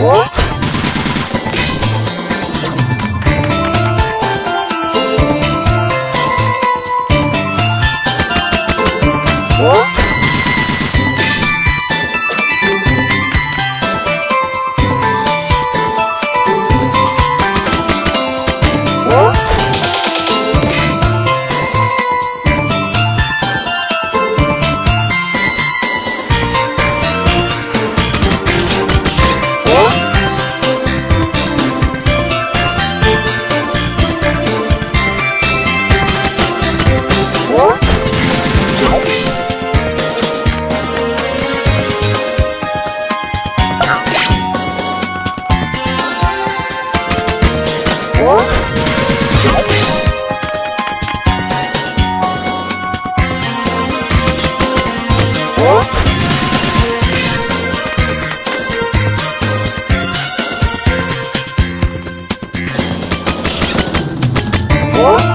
What? Whoa! 어?